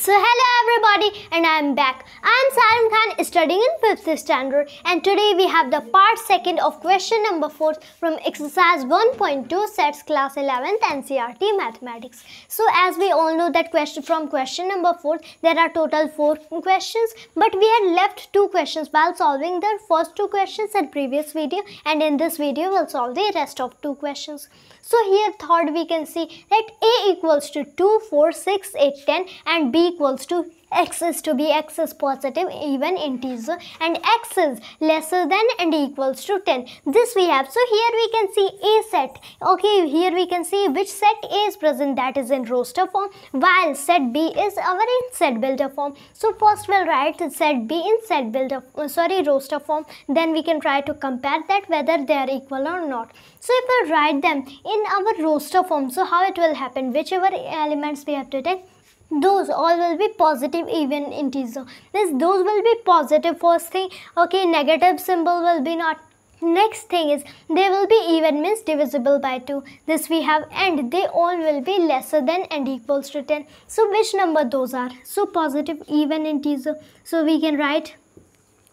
So hello everybody and I am back. I am Sarim Khan studying in 5th standard and today we have the part 2nd of question number 4 from exercise 1.2 sets class 11th NCERT mathematics. So as we all know that question from question number 4 there are total 4 questions but we had left 2 questions while solving the first 2 questions in previous video and in this video we'll solve the rest of 2 questions. So here third we can see that A equals to 2, 4, 6, 8, 10 and B equals to x is to be x is positive even integer and x is lesser than and equals to 10 this we have. So here we can see a set. Okay here we can see which set a is present that is in roster form while set b is our in set builder form. So first we'll write set b in set builder uh, sorry roster form. Then we can try to compare that whether they are equal or not. So if we write them in our roster form so how it will happen? Whichever elements we have to take those all will be positive even integer this those will be positive first thing. Okay negative symbol will be not. Next thing is they will be even means divisible by 2 this we have and they all will be lesser than and equals to 10 so which number those are? So positive even integer so we can write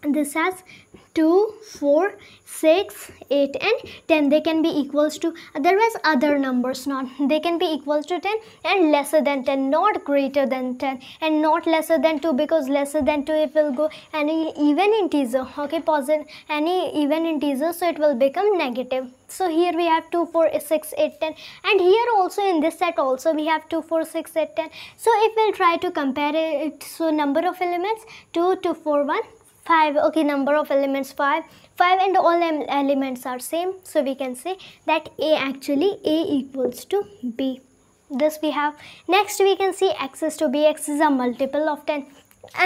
this has 2 4 6 8 and 10 they can be equals to otherwise other numbers not they can be equals to 10 and lesser than 10 not greater than 10 and not lesser than 2 because lesser than 2 it will go any even integer okay positive any even integer so it will become negative. So here we have 2 4 6 8 10 and here also in this set also we have 2 4 6 8 10 so if we'll try to compare it so number of elements 2 2 4 1 5 okay number of elements 5 5 and all elements are same so we can say that a actually a equals to b. This we have. Next we can see x is to b. X is a multiple of 10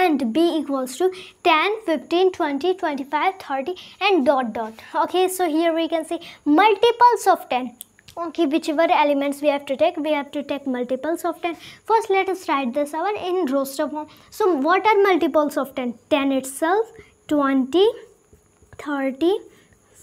and b equals to 10 15 20 25 30 and dot dot. Okay so here we can see multiples of 10 okay whichever elements we have to take? We have to take multiples of 10 first let us write this out in roster form so what are multiples of 10 10 itself 20 30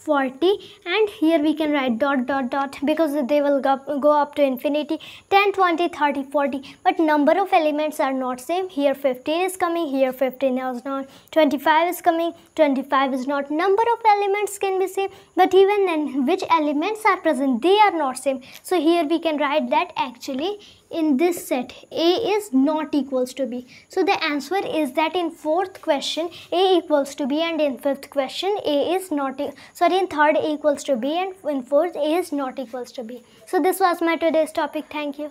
40 and here we can write dot dot dot because they will go, go up to infinity. 10 20 30 40 but number of elements are not same. Here 15 is coming here 15 is not. 25 is coming 25 is not. Number of elements can be same but even then which elements are present they are not same. So here we can write that actually in this set a is not equals to b. So the answer is that in fourth question a equals to b and in fifth question a is not sorry in third equals to b and in fourth a is not equals to b. So this was my today's topic. Thank you